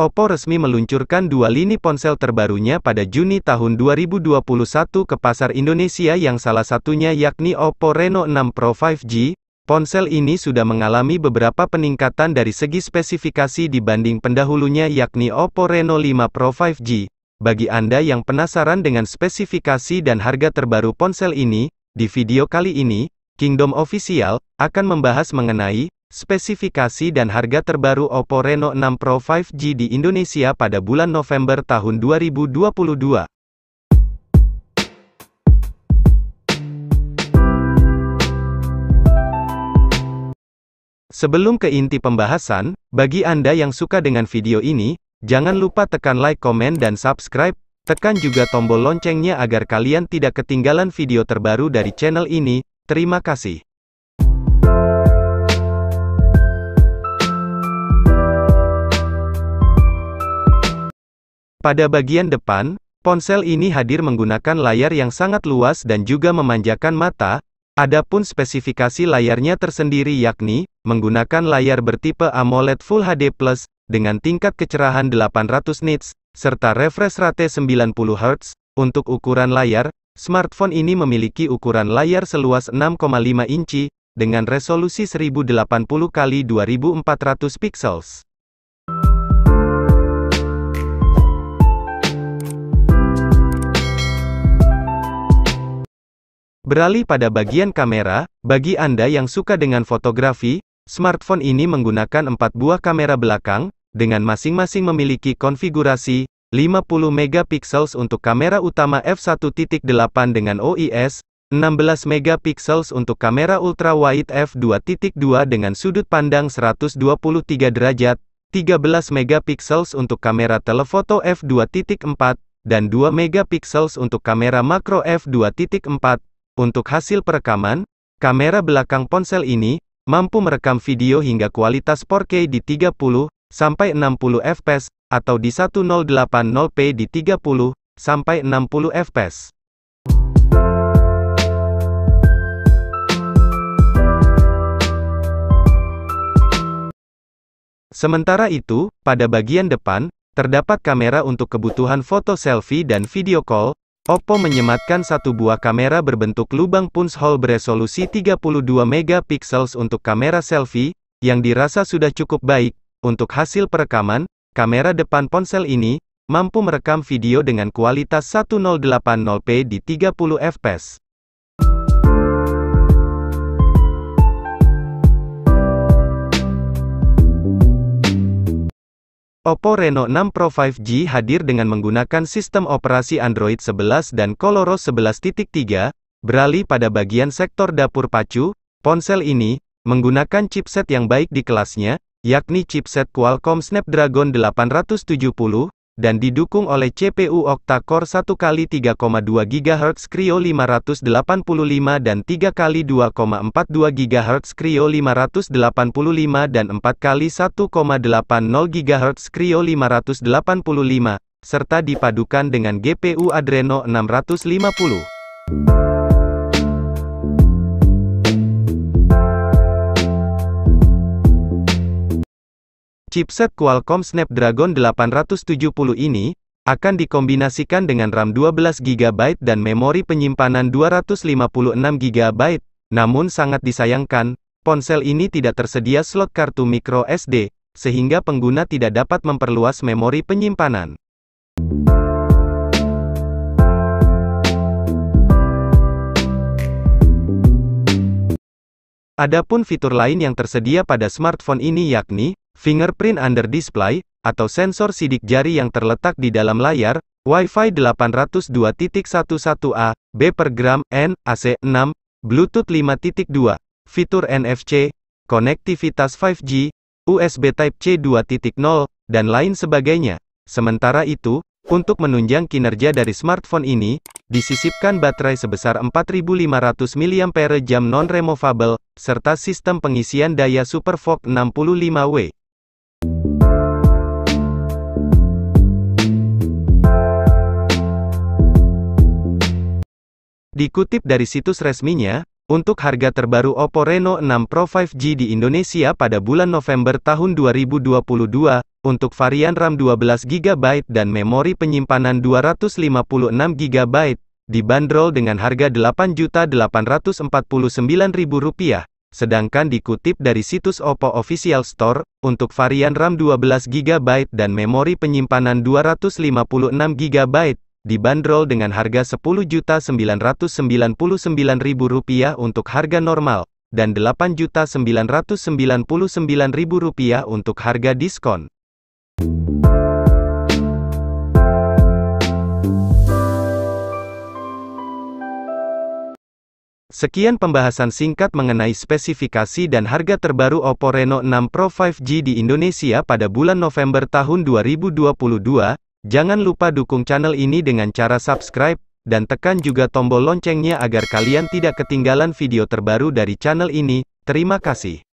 Oppo resmi meluncurkan dua lini ponsel terbarunya pada Juni tahun 2021 ke pasar Indonesia yang salah satunya yakni Oppo Reno 6 Pro 5G. Ponsel ini sudah mengalami beberapa peningkatan dari segi spesifikasi dibanding pendahulunya yakni Oppo Reno 5 Pro 5G. Bagi Anda yang penasaran dengan spesifikasi dan harga terbaru ponsel ini, di video kali ini, Kingdom Official akan membahas mengenai Spesifikasi dan harga terbaru Oppo Reno 6 Pro 5G di Indonesia pada bulan November tahun 2022. Sebelum ke inti pembahasan, bagi Anda yang suka dengan video ini, jangan lupa tekan like, komen, dan subscribe. Tekan juga tombol loncengnya agar kalian tidak ketinggalan video terbaru dari channel ini. Terima kasih. Pada bagian depan, ponsel ini hadir menggunakan layar yang sangat luas dan juga memanjakan mata. Adapun spesifikasi layarnya tersendiri yakni, menggunakan layar bertipe AMOLED Full HD+, dengan tingkat kecerahan 800 nits, serta refresh rate 90 Hz. Untuk ukuran layar, smartphone ini memiliki ukuran layar seluas 6,5 inci, dengan resolusi 1080 x 2400 pixels. Beralih pada bagian kamera, bagi Anda yang suka dengan fotografi, smartphone ini menggunakan 4 buah kamera belakang, dengan masing-masing memiliki konfigurasi 50 megapiksels untuk kamera utama f1.8 dengan OIS, 16 megapiksels untuk kamera ultrawide f2.2 dengan sudut pandang 123 derajat, 13 megapiksels untuk kamera telefoto f2.4 dan 2 megapiksels untuk kamera makro f2.4 untuk hasil perekaman, kamera belakang ponsel ini mampu merekam video hingga kualitas 4K di 30 sampai 60 fps atau di 1080p di 30 sampai 60 fps. Sementara itu, pada bagian depan, terdapat kamera untuk kebutuhan foto selfie dan video call, Oppo menyematkan satu buah kamera berbentuk lubang punch hole beresolusi 32 megapiksels untuk kamera selfie, yang dirasa sudah cukup baik. Untuk hasil perekaman, kamera depan ponsel ini, mampu merekam video dengan kualitas 1080p di 30 fps. Oppo Reno 6 Pro 5G hadir dengan menggunakan sistem operasi Android 11 dan ColorOS 11.3, beralih pada bagian sektor dapur pacu, ponsel ini, menggunakan chipset yang baik di kelasnya, yakni chipset Qualcomm Snapdragon 870, dan didukung oleh CPU octa-core 1 kali 3,2 GHz Creo 585 dan 3 kali 2,42 GHz Creo 585 dan 4 kali 1,80 GHz Creo 585, serta dipadukan dengan GPU Adreno 650. Chipset Qualcomm Snapdragon 870 ini, akan dikombinasikan dengan RAM 12GB dan memori penyimpanan 256GB, namun sangat disayangkan, ponsel ini tidak tersedia slot kartu micro SD, sehingga pengguna tidak dapat memperluas memori penyimpanan. Adapun fitur lain yang tersedia pada smartphone ini yakni, fingerprint under display, atau sensor sidik jari yang terletak di dalam layar, Wi-Fi 802.11a, B per gram, N, AC 6, Bluetooth 5.2, fitur NFC, konektivitas 5G, USB Type-C 2.0, dan lain sebagainya. Sementara itu, untuk menunjang kinerja dari smartphone ini, disisipkan baterai sebesar 4500 mAh non-removable, serta sistem pengisian daya SuperVOOC 65W. Dikutip dari situs resminya, untuk harga terbaru Oppo Reno 6 Pro 5G di Indonesia pada bulan November tahun 2022, untuk varian RAM 12GB dan memori penyimpanan 256GB, dibanderol dengan harga Rp8.849.000. Sedangkan dikutip dari situs Oppo Official Store, untuk varian RAM 12GB dan memori penyimpanan 256GB, dibanderol dengan harga Rp10.999.000 untuk harga normal, dan Rp8.999.000 untuk harga diskon. Sekian pembahasan singkat mengenai spesifikasi dan harga terbaru Oppo Reno 6 Pro 5G di Indonesia pada bulan November tahun 2022. Jangan lupa dukung channel ini dengan cara subscribe, dan tekan juga tombol loncengnya agar kalian tidak ketinggalan video terbaru dari channel ini. Terima kasih.